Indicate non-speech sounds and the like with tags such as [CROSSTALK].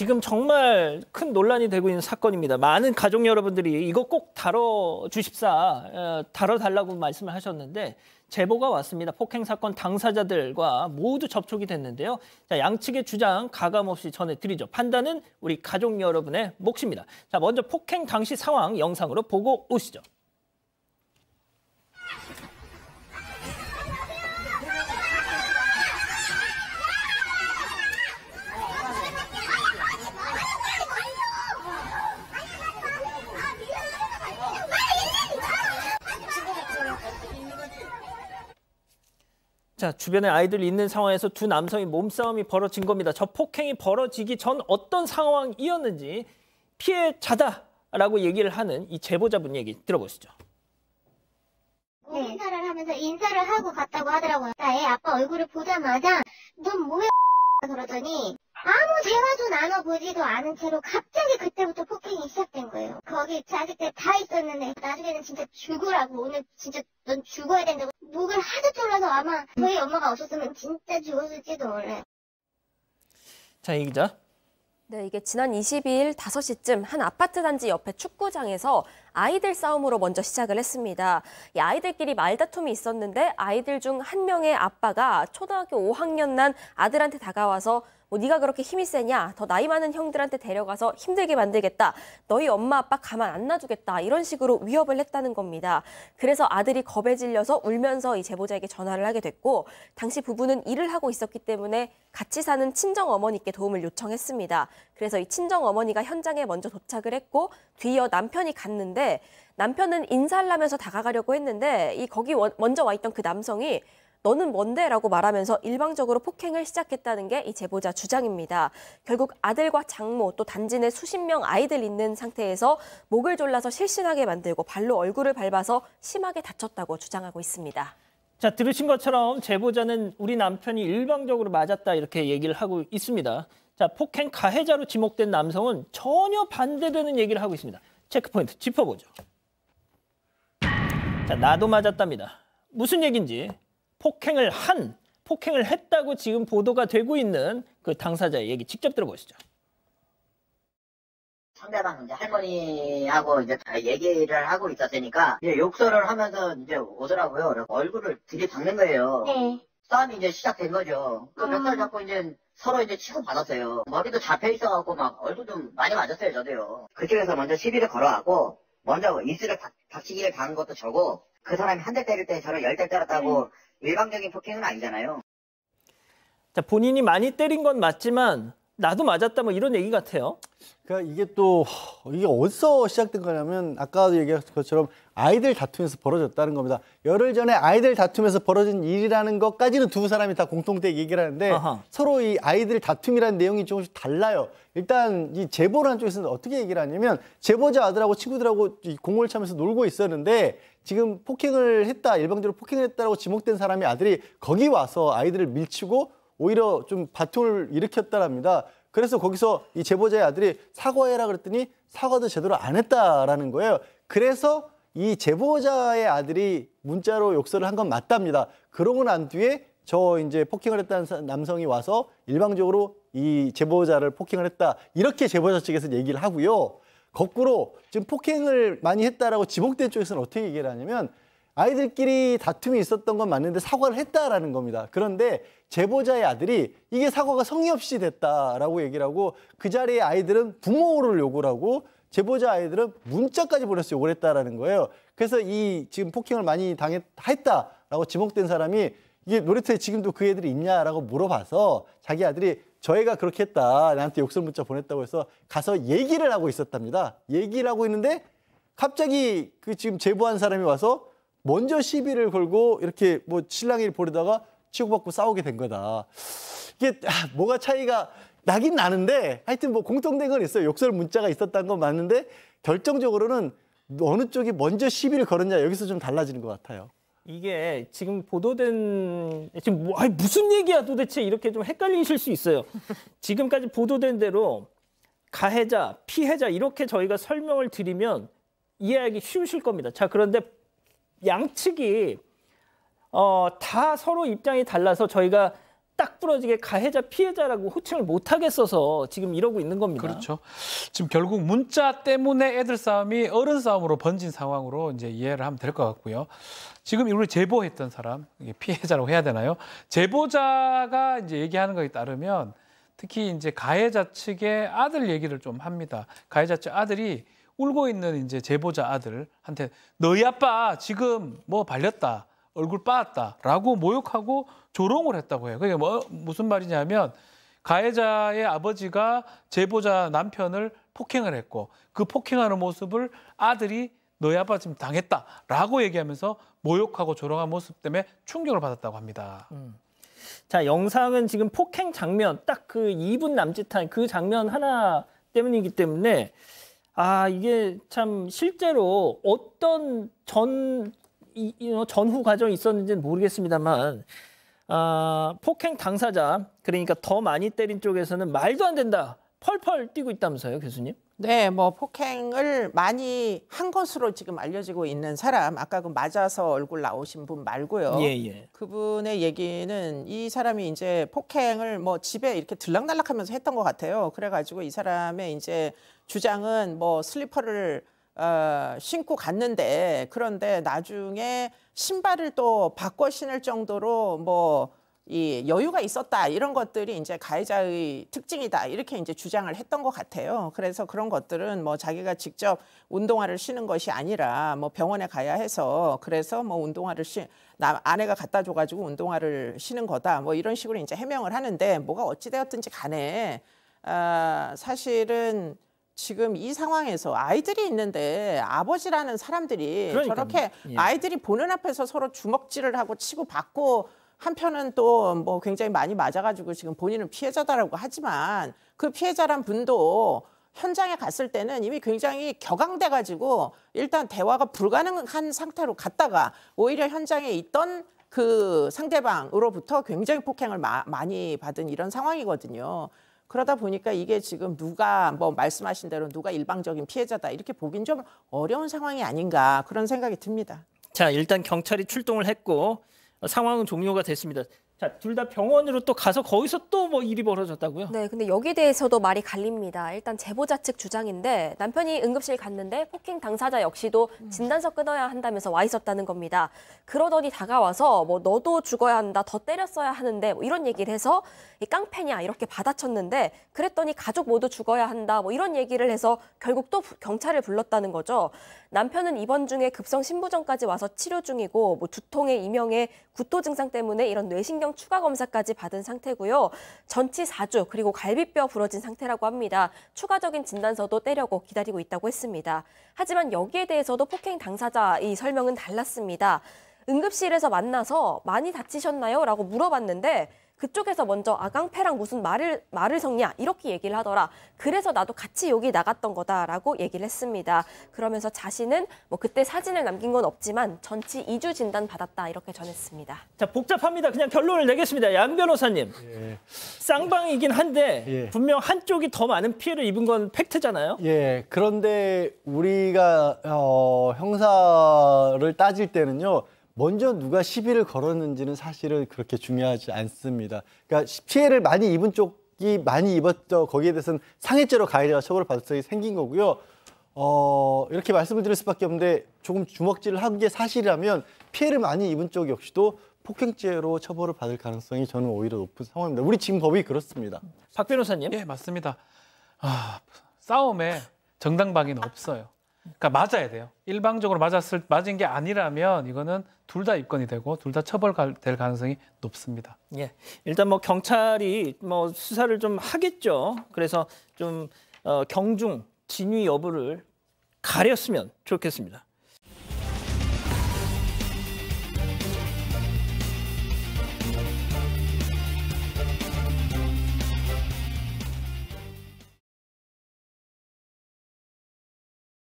지금 정말 큰 논란이 되고 있는 사건입니다. 많은 가족 여러분들이 이거 꼭 다뤄 주십사, 어, 다뤄 달라고 말씀을 하셨는데 제보가 왔습니다. 폭행 사건 당사자들과 모두 접촉이 됐는데요. 자, 양측의 주장 가감 없이 전해드리죠. 판단은 우리 가족 여러분의 몫입니다. 자, 먼저 폭행 당시 상황 영상으로 보고 오시죠. 자, 주변에 아이들이 있는 상황에서 두 남성이 몸싸움이 벌어진 겁니다. 저 폭행이 벌어지기 전 어떤 상황이었는지 피해자다라고 얘기를 하는 이 제보자분 얘기 들어보시죠. 네. 인사를 하면서 인사를 하고 갔다고 하더라고요. 애 아빠 얼굴을 보자마자 넌 뭐야 그러더니 아무 대화도 나눠보지도 않은 채로 갑자기 그때부터 폭행이 시작된 거예요. 거기 자식들 다 있었는데 나중에는 진짜 죽으라고 오늘 진짜 넌 죽어야 된다고 목을 하도 졸라서 아마 저희 엄마가 없었으면 진짜 죽었을지도 몰라요. 자, 이 기자. 네, 이게 지난 22일 5시쯤 한 아파트 단지 옆에 축구장에서 아이들 싸움으로 먼저 시작을 했습니다. 이 아이들끼리 말다툼이 있었는데 아이들 중 한 명의 아빠가 초등학교 5학년 난 아들한테 다가와서 뭐 네가 그렇게 힘이 세냐? 더 나이 많은 형들한테 데려가서 힘들게 만들겠다. 너희 엄마 아빠 가만 안 놔두겠다. 이런 식으로 위협을 했다는 겁니다. 그래서 아들이 겁에 질려서 울면서 이 제보자에게 전화를 하게 됐고 당시 부부는 일을 하고 있었기 때문에 같이 사는 친정 어머니께 도움을 요청했습니다. 그래서 이 친정 어머니가 현장에 먼저 도착을 했고 뒤이어 남편이 갔는데 남편은 인사를 하면서 다가가려고 했는데 이 거기 먼저 와 있던 그 남성이 너는 뭔데? 라고 말하면서 일방적으로 폭행을 시작했다는 게 이 제보자 주장입니다. 결국 아들과 장모 또 단지 내 수십 명 아이들 있는 상태에서 목을 졸라서 실신하게 만들고 발로 얼굴을 밟아서 심하게 다쳤다고 주장하고 있습니다. 자, 들으신 것처럼 제보자는 우리 남편이 일방적으로 맞았다 이렇게 얘기를 하고 있습니다. 자, 폭행 가해자로 지목된 남성은 전혀 반대되는 얘기를 하고 있습니다. 체크포인트 짚어보죠. 자, 나도 맞았답니다. 무슨 얘기인지 폭행을 한, 폭행을 했다고 지금 보도가 되고 있는 그 당사자의 얘기 직접 들어보시죠. 상대방 이제 할머니하고 이제 얘기를 하고 있었으니까 이제 욕설을 하면서 이제 오더라고요. 얼굴을 들이박는 거예요. 네. 싸움이 이제 시작된 거죠. 그 몇살 음. 잡고 이제 서로 이제 치고 받았어요. 머리도 잡혀 있어갖고 막 얼굴도 많이 맞았어요, 저도요. 그쪽에서 먼저 시비를 걸어가고 먼저 이슬을 닥치기를 당한 것도 저고 그 사람이 한 대 때릴 때 저를 열 대 때렸다고 음. 일방적인 폭행은 아니잖아요. 자, 본인이 많이 때린 건 맞지만 나도 맞았다 뭐 이런 얘기 같아요. 그러니까 이게 또 이게 어디서 시작된 거냐면 아까도 얘기한 것처럼 아이들 다툼에서 벌어졌다는 겁니다. 열흘 전에 아이들 다툼에서 벌어진 일이라는 것까지는 두 사람이 다 공통되게 얘기를 하는데 아하. 서로 이 아이들 다툼이라는 내용이 조금씩 달라요. 일단 이 제보라는 쪽에서는 어떻게 얘기를 하냐면 제보자 아들하고 친구들하고 공을 차면서 놀고 있었는데 지금 폭행을 했다 일방적으로 폭행을 했다라고 지목된 사람이 아들이 거기 와서 아이들을 밀치고 오히려 좀 바통을 일으켰다랍니다. 그래서 거기서 이 제보자의 아들이 사과해라 그랬더니 사과도 제대로 안 했다라는 거예요. 그래서 이 제보자의 아들이 문자로 욕설을 한 건 맞답니다. 그러고 난 뒤에 저 이제 폭행을 했다는 남성이 와서 일방적으로 이 제보자를 폭행을 했다. 이렇게 제보자 측에서 얘기를 하고요. 거꾸로 지금 폭행을 많이 했다라고 지목된 쪽에서는 어떻게 얘기를 하냐면 아이들끼리 다툼이 있었던 건 맞는데 사과를 했다라는 겁니다. 그런데 제보자의 아들이 이게 사과가 성의 없이 됐다라고 얘기를 하고 그 자리에 아이들은 부모를 욕을 하고 제보자 아이들은 문자까지 보내서 욕을 했다라는 거예요. 그래서 이 지금 폭행을 많이 당했다라고 지목된 사람이 이게 놀이터에 지금도 그 애들이 있냐라고 물어봐서 자기 아들이 저희가 그렇게 했다. 나한테 욕설 문자 보냈다고 해서 가서 얘기를 하고 있었답니다. 얘기를 하고 있는데 갑자기 그 지금 제보한 사람이 와서 먼저 시비를 걸고 이렇게 뭐 신랑이 보려다가 치고받고 싸우게 된 거다. 이게 아, 뭐가 차이가 나긴 나는데 하여튼 뭐 공통된 건 있어요. 욕설 문자가 있었다는 건 맞는데 결정적으로는 어느 쪽이 먼저 시비를 걸었냐 여기서 좀 달라지는 것 같아요. 이게 지금 보도된 지금 뭐, 아니, 무슨 얘기야 도대체 이렇게 좀 헷갈리실 수 있어요. [LAUGHS] 지금까지 보도된 대로 가해자, 피해자 이렇게 저희가 설명을 드리면 이해하기 쉬우실 겁니다. 자 그런데 양측이 어, 다 서로 입장이 달라서 저희가 딱 부러지게 가해자 피해자라고 호칭을 못 하겠어서 지금 이러고 있는 겁니다. 그렇죠. 지금 결국 문자 때문에 애들 싸움이 어른 싸움으로 번진 상황으로 이제 이해를 하면 될 것 같고요. 지금 우리 제보했던 사람 피해자라고 해야 되나요? 제보자가 이제 얘기하는 거에 따르면 특히 이제 가해자 측의 아들 얘기를 좀 합니다. 가해자 측 아들이 울고 있는 이제 제보자 아들한테 너희 아빠 지금 뭐 발렸다. 얼굴 빠았다라고 모욕하고 조롱을 했다고 해요. 그게 뭐 무슨 말이냐면 가해자의 아버지가 제보자 남편을 폭행을 했고 그 폭행하는 모습을 아들이 너희 아빠 지금 당했다라고 얘기하면서 모욕하고 조롱한 모습 때문에 충격을 받았다고 합니다. 자, 영상은 지금 폭행 장면 딱 그 2분 남짓한 그 장면 하나 때문이기 때문에 아, 이게 참 실제로 어떤 전 이, 이 전후 과정이 있었는지는 모르겠습니다만 아, 폭행 당사자 그러니까 더 많이 때린 쪽에서는 말도 안 된다. 펄펄 뛰고 있다면서요, 교수님? 네, 뭐 폭행을 많이 한 것으로 지금 알려지고 있는 사람, 아까 그 맞아서 얼굴 나오신 분 말고요. 예, 예. 그분의 얘기는 이 사람이 이제 폭행을 뭐 집에 이렇게 들락날락하면서 했던 것 같아요. 그래가지고 이 사람의 이제 주장은 뭐 슬리퍼를 어, 신고 갔는데 그런데 나중에 신발을 또 바꿔 신을 정도로 뭐 이 여유가 있었다 이런 것들이 이제 가해자의 특징이다 이렇게 이제 주장을 했던 것 같아요. 그래서 그런 것들은 뭐 자기가 직접 운동화를 신은 것이 아니라 뭐 병원에 가야 해서 그래서 뭐 운동화를 신 나 아내가 갖다 줘가지고 운동화를 신은 거다 뭐 이런 식으로 이제 해명을 하는데 뭐가 어찌 되었든지 간에 아, 사실은 지금 이 상황에서 아이들이 있는데 아버지라는 사람들이 그러니까요. 저렇게 예. 아이들이 보는 앞에서 서로 주먹질을 하고 치고 받고 한편은 또 뭐 굉장히 많이 맞아가지고 지금 본인은 피해자다라고 하지만 그 피해자란 분도 현장에 갔을 때는 이미 굉장히 격앙돼가지고 일단 대화가 불가능한 상태로 갔다가 오히려 현장에 있던 그 상대방으로부터 굉장히 폭행을 마- 많이 받은 이런 상황이거든요. 그러다 보니까 이게 지금 누가 뭐 말씀하신 대로 누가 일방적인 피해자다 이렇게 보긴 좀 어려운 상황이 아닌가 그런 생각이 듭니다. 자, 일단 경찰이 출동을 했고 어, 상황은 종료가 됐습니다. 자, 둘 다 병원으로 또 가서 거기서 또 뭐 일이 벌어졌다고요? 네, 근데 여기 대해서도 말이 갈립니다. 일단 제보자 측 주장인데 남편이 응급실 갔는데 폭행 당사자 역시도 진단서 끊어야 한다면서 와 있었다는 겁니다. 그러더니 다가와서 뭐 너도 죽어야 한다, 더 때렸어야 하는데 뭐 이런 얘기를 해서 이 깡패냐 이렇게 받아쳤는데 그랬더니 가족 모두 죽어야 한다, 뭐 이런 얘기를 해서 결국 또 부- 경찰을 불렀다는 거죠. 남편은 입원 중에 급성 신부전까지 와서 치료 중이고 뭐 두통에 이명에 구토 증상 때문에 이런 뇌신경 추가 검사까지 받은 상태고요. 전치 4주 그리고 갈비뼈 부러진 상태라고 합니다. 추가적인 진단서도 떼려고 기다리고 있다고 했습니다. 하지만 여기에 대해서도 폭행 당사자 이 설명은 달랐습니다. 응급실에서 만나서 많이 다치셨나요? 라고 물어봤는데 그쪽에서 먼저 아 깡패랑 무슨 말을 말을 섞냐 이렇게 얘기를 하더라. 그래서 나도 같이 여기 나갔던 거다라고 얘기를 했습니다. 그러면서 자신은 뭐 그때 사진을 남긴 건 없지만 전치 2주 진단 받았다 이렇게 전했습니다. 자, 복잡합니다. 그냥 결론을 내겠습니다. 양 변호사님. 쌍방이긴 한데 예. 분명 한쪽이 더 많은 피해를 입은 건 팩트잖아요. 예, 그런데 우리가 어, 형사를 따질 때는요. 먼저 누가 시비를 걸었는지는 사실은 그렇게 중요하지 않습니다. 그러니까 시- 피해를 많이 입은 쪽이 많이 입었죠. 거기에 대해서는 상해죄로 가해자가 처벌받을 수 생긴 거고요. 어, 이렇게 말씀을 드릴 수밖에 없는데 조금 주먹질을 한 게 사실이라면 피해를 많이 입은 쪽 역시도 폭행죄로 처벌을 받을 가능성이 저는 오히려 높은 상황입니다. 우리 지금 법이 그렇습니다. 박 변호사님. 예, 맞습니다. 아, 싸움에 정당방위는 없어요. 그러니까 맞아야 돼요. 일방적으로 맞았을 맞은 게 아니라면 이거는 둘 다 입건이 되고 둘 다 처벌될 가능성이 높습니다. 예. 일단 뭐 경찰이 뭐 수사를 좀 하겠죠. 그래서 좀 어, 경중 진위 여부를 가렸으면 좋겠습니다.